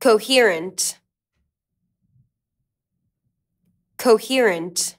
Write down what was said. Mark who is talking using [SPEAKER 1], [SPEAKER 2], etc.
[SPEAKER 1] coherent coherent